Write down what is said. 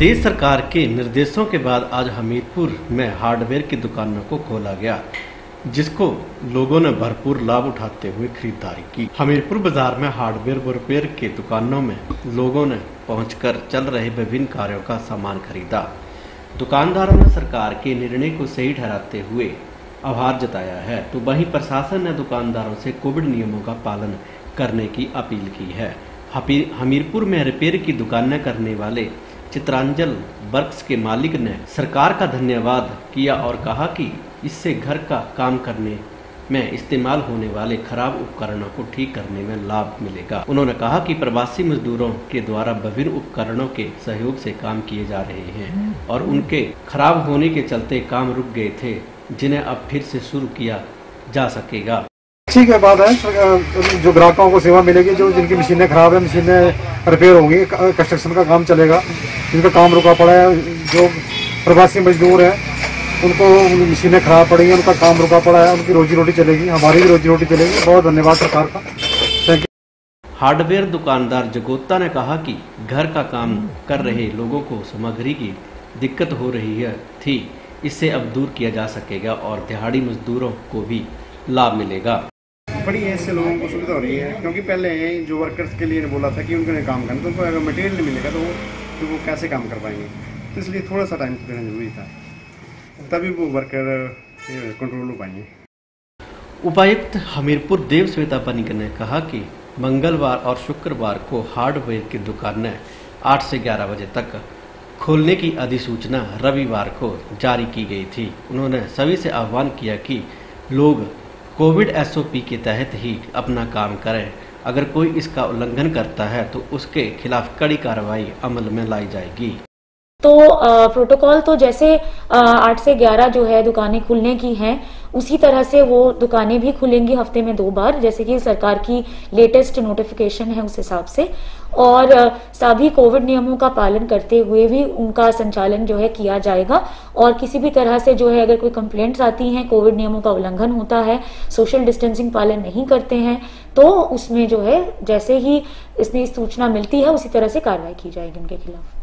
प्रदेश सरकार के निर्देशों के बाद आज हमीरपुर में हार्डवेयर की दुकानों को खोला गया, जिसको लोगों ने भरपूर लाभ उठाते हुए खरीदारी की। हमीरपुर बाज़ार में हार्डवेयर व रिपेयर के दुकानों में लोगों ने पहुंचकर चल रहे विभिन्न कार्यों का सामान खरीदा। दुकानदारों ने सरकार के निर्णय को सही ठहराते हुए आभार जताया है। तो वहीं प्रशासन ने दुकानदारों से कोविड नियमों का पालन करने की अपील की है। हमीरपुर में रिपेयर की दुकानें करने वाले चित्रांजल वर्क्स के मालिक ने सरकार का धन्यवाद किया और कहा कि इससे घर का काम करने में इस्तेमाल होने वाले खराब उपकरणों को ठीक करने में लाभ मिलेगा। उन्होंने कहा कि प्रवासी मजदूरों के द्वारा विभिन्न उपकरणों के सहयोग से काम किए जा रहे हैं और उनके खराब होने के चलते काम रुक गए थे, जिन्हें अब फिर से शुरू किया जा सकेगा। ठीक है, बात है। जो ग्राहकों को सेवा मिलेगी, जो जिनकी मशीनें खराब है, मशीनें रिपेयर होंगी कंस्ट्रक्शन का काम चलेगा। जिनका काम रुका पड़ा है, जो प्रवासी मजदूर है, उनको मशीनें खराब पड़ी हैं, उनका काम रुका पड़ा है, उनकी रोजी रोटी चलेगी, हमारी भी रोजी रोटी चलेगी। बहुत धन्यवाद सरकार का। थैंक यू हार्डवेयर दुकानदार जगोता ने कहा कि घर का काम कर रहे लोगों को सामग्री की दिक्कत हो रही है, थी। इससे अब दूर किया जा सकेगा और दिहाड़ी मजदूरों को भी लाभ मिलेगा। बड़ी ऐसे लोगों को सुविधा हो रही है। क्योंकि पहले जो वर्कर्स के लिए बोला था कि उनको काम करना तो उनको अगर मटेरियल नहीं मिलेगा तो वो तो वो कैसे काम कर पाएँगे? तो इसलिए थोड़ा सा टाइम देना ज़रूरी था। तभी वो वर्कर कंट्रोल हो पाएँगे। उपायुक्त हमीरपुर देव श्वेता पनिक ने कहा कि मंगलवार और शुक्रवार को हार्डवेयर की दुकानें 8 से 11 बजे तक खोलने की अधिसूचना रविवार को जारी की गई थी। उन्होंने सभी से आह्वान किया कि लोग कोविड एसओपी के तहत ही अपना काम करें। अगर कोई इसका उल्लंघन करता है तो उसके खिलाफ कड़ी कार्रवाई अमल में लाई जाएगी। तो प्रोटोकॉल तो जैसे आठ से ग्यारह जो है दुकानें खुलने की हैं उसी तरह से वो दुकानें भी खुलेंगी हफ़्ते में दो बार, जैसे कि सरकार की लेटेस्ट नोटिफिकेशन है उस हिसाब से। और सभी कोविड नियमों का पालन करते हुए भी उनका संचालन जो है किया जाएगा। और किसी भी तरह से जो है अगर कोई कंप्लेंट्स आती हैं, कोविड नियमों का उल्लंघन होता है सोशल डिस्टेंसिंग पालन नहीं करते हैं तो उसमें जो है जैसे ही इसमें सूचना मिलती है, उसी तरह से कार्रवाई की जाएगी उनके खिलाफ।